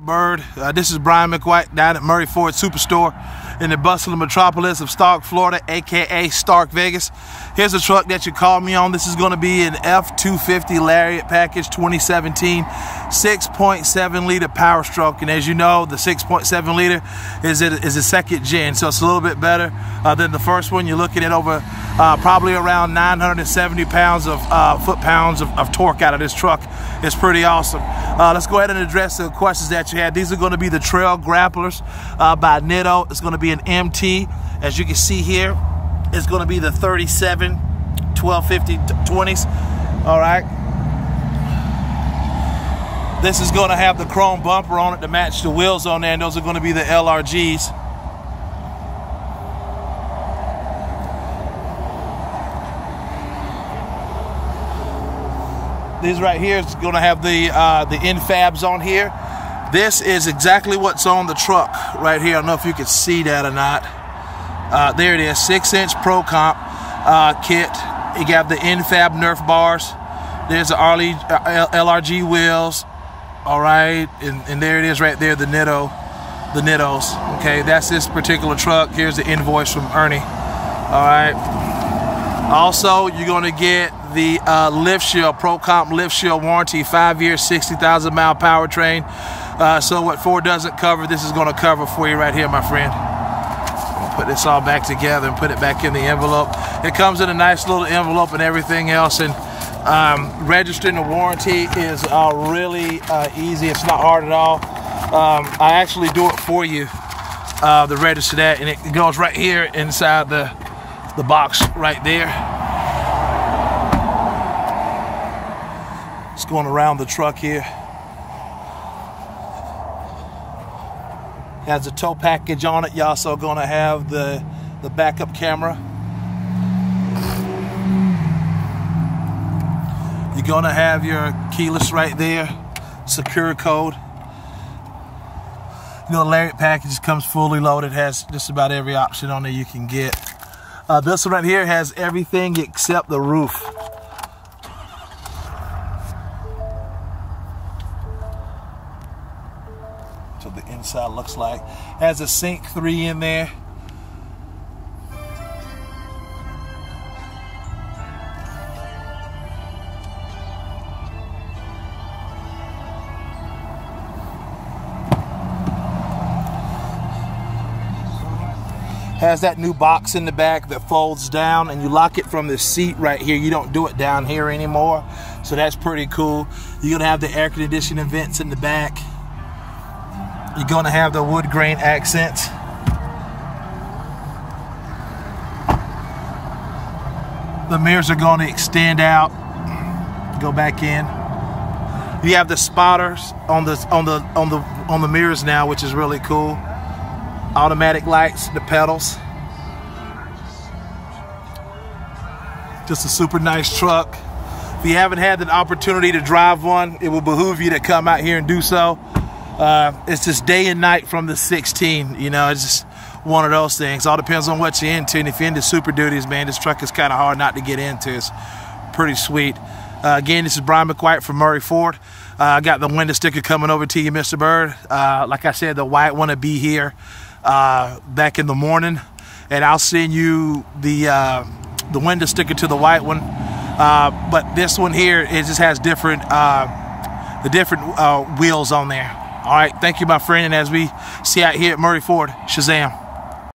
Byrd. Uh, this is Brian McWhite down at Murray Ford Superstore in the bustling metropolis of Stark, Florida, aka Stark Vegas. Here's a truck that you called me on. This is going to be an F250 Lariat package 2017, 6.7 liter power stroke. And as you know, the 6.7 liter is a, is a second gen, so it's a little bit better uh, than the first one. You're looking at over uh, probably around 970 pounds of uh, foot pounds of, of, torque out of this truck. It's pretty awesome. Uh, let's go ahead and address the questions that you had. These are going to be the Trail Grapplers uh, by Nitto. It's going to be an MT. As you can see here, it's going to be the 37 1250 20s. All right. This is going to have the chrome bumper on it to match the wheels on there, and those are going to be the LRGs. These right here is going to have the uh, the N-Fabs on here. This is exactly what's on the truck right here. I don't know if you can see that or not. Uh, there it is, six inch Pro Comp uh, kit. You got the N-Fab Nerf bars. There's the RLE, uh, LRG wheels. All right, and, and there it is right there, the Nitto, the Nittos. Okay, that's this particular truck. Here's the invoice from Ernie. All right. Also, you're gonna get the uh, Lift Shield, Pro Comp Lift Shield warranty, five years, 60,000 mile powertrain. Uh, so what Ford doesn't cover, this is gonna cover for you right here, my friend. Put this all back together and put it back in the envelope. It comes in a nice little envelope and everything else. And um, registering the warranty is uh, really uh, easy. It's not hard at all. Um, I actually do it for you, uh, the register that, and it goes right here inside the, the box right there. It's going around the truck here. Has a tow package on it. You're also going to have the, the backup camera. You're going to have your keyless right there, secure code. You know, the Lariat package comes fully loaded, has just about every option on there you can get. Uh, this one right here has everything except the roof. what the inside looks like. Has a SYNC 3 in there. Has that new box in the back that folds down and you lock it from the seat right here. You don't do it down here anymore. So that's pretty cool. You're gonna have the air conditioning vents in the back. You're to have the wood grain accents. The mirrors are to extend out, go back in. You have the spotters on the on the on the on the mirrors now, which is really cool. Automatic lights, the pedals. Just a super nice truck. If you haven't had the opportunity to drive one, it will behoove you to come out here and do so uh, it's just day and night from the 16. You know, it's just one of those things. All depends on what you're into. And if you're into super duties, man, this truck is kind of hard not to get into. It's pretty sweet. Uh, again, this is Brian McWhite from Murray Ford. Uh, I got the window sticker coming over to you, Mr. Byrd. Uh, like I said, the white one to be here uh, back in the morning, and I'll send you the uh, the window sticker to the white one. Uh, but this one here, it just has different the different wheels on there. All right, thank you, my friend. And as we see out here at Murray Ford, Shazam.